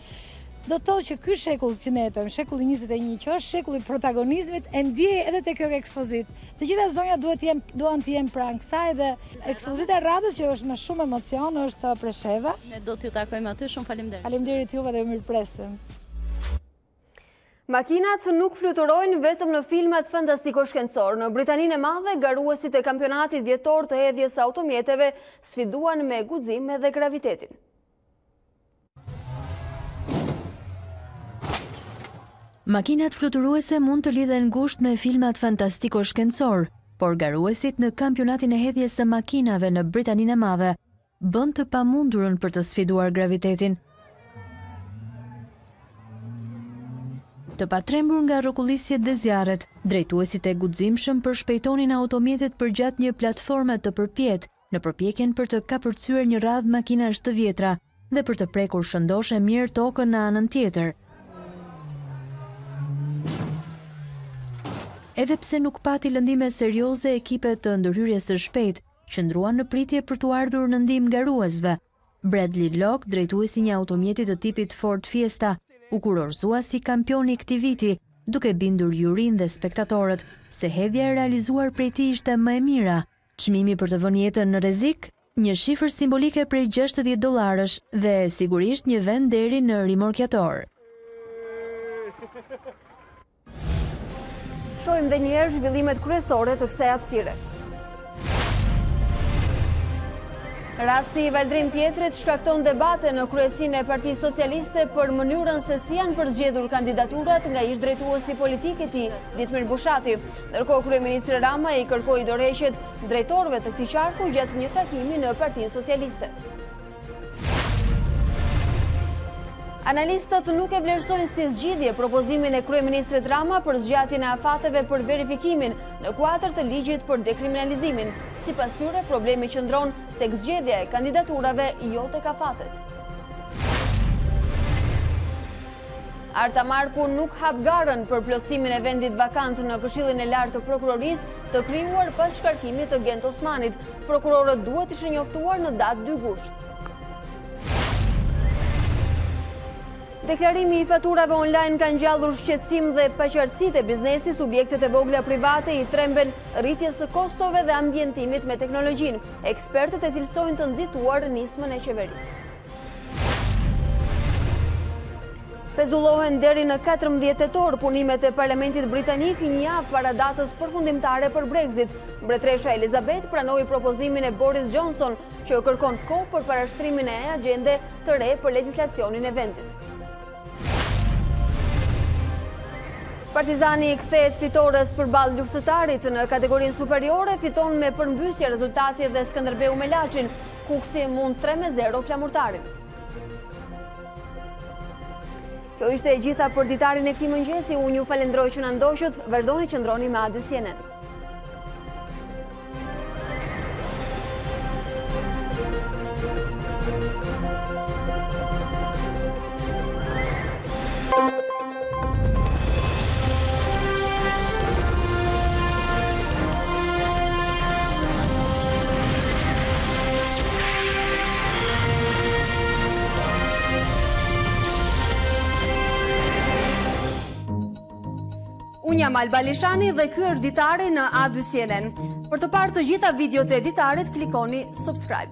do të thotë që ky shekull që ne jetojmë, shekulli 21, që është shekulli i protagonizmit, e ndjej edhe te kjo ekspozitë. Të gjitha zonjat duhet të jenë duan të jenë pranë kësaj dhe ekspozita e radhës që është me shumë emocion është uh, Presheva. Ne do t'ju takojmë aty, shumë faleminderit. Faleminderit juve dhe ju mirëpresim. Makinat nuk fluturojnë vetëm në filmat fantastiko shkencor. Në Britaninë e Madhe, garuesit e kampionatit vjetor të hedhjes së automjeteve sfiduan me guxim edhe gravitetin. Makinat fluturuese mund të lidhen ngushtë me filmat fantastiko shkencor, por garuesit në kampionatin e hedhjes së makinave në Britaninë e Madhe bënë të pamundurën për të sfiduar gravitetin. Të patrembur nga rrokullisjet dhe zjarret, drejtuesit e guximshëm përshpejtonin automjetet përgjatë një platforme të përpjetë, në përpjekjen për të kapërcyer një radhë makinash të vjetra dhe për të prekur shëndoshë e mirë tokën në anën tjetër. Edhe pse nuk pati lëndime serioze, ekipe të ndërhyrjes së shpejtë qëndruan në pritje për t'u ardhur në ndihmë garuesve. Bradley Locke, drejtuesi i një automjeti të tipit Ford Fiesta, u kurorëzua si kampioni i këtij viti, duke bindur jurinë dhe spektatorët se hedhja e realizuar prej tij ishte më e mira. Çmimi për të vënë jetën në rrezik? Një shifër simbolike prej gjashtëdhjetë dollarësh dhe, sigurisht, një vend deri në rimorkjator. Shohim edhe një herë zhvillimet kryesore të kësaj hapësire. Rasti i Valdrim Pjetrit shkakton debate në kryesinë e Partisë Socialiste për mënyrën se si janë përzgjedhur kandidaturat nga ish drejtuesi politik i tij, Ditmir Bushati. Ndërkohë kryeministri Rama i kërkoi dorëheqjet e drejtorëve të këtij qarku gjatë një takimi në Partinë Socialiste. Analistët nuk e vlerësojnë si zgjidhje propozimin e kryeministrit Rama për zgjatjen e afateve për verifikimin në kuadër të ligjit për dekriminalizimin. Sipas tyre, problemi qëndron tek zgjedhja e kandidaturave, jo tek afatet. Arta Marku nuk hap garën për plotësimin e vendit vakant në Këshillin e Lartë të Prokurorisë të krijuar pas shkarkimit të Gent Osmanit. Prokurorët duhet të ishin njoftuar në datë 2 gusht. Deklarimi i faturave online ka ngjallur shqetësim dhe paqartësi te biznesi, subjektet e vogla private i tremben rritjes së kostove dhe ambientimit me teknologjinë, ekspertët e cilësojnë të nxituar nismën e qeverisë. Pezullohen deri në 14 tetor punimet e parlamentit britanik një javë para datës përfundimtare për Brexit. Mbretëresha Elizabeth pranoi propozimin e Boris Johnson që kërkon kohë për parashtrimin e agjendës së re për legjislacionin e vendit. Partizani i kthehet fitores përballë Luftëtarit në Kategorinë Superiore, fiton me përmbysje rezultati dhe Skënderbeu me Laçin. Kukësi e mund 3 me 0 Flamurtarin. Kjo ishte e gjitha për ditarin e këtij mëngjesi, unë ju falënderoj që na ndoqët, vazhdoni qëndroni me A2 CNN. jam Alba Alishani dhe ky është ditari në A2 CNN. Për të parë të gjitha videot e ditarit, klikoni subscribe.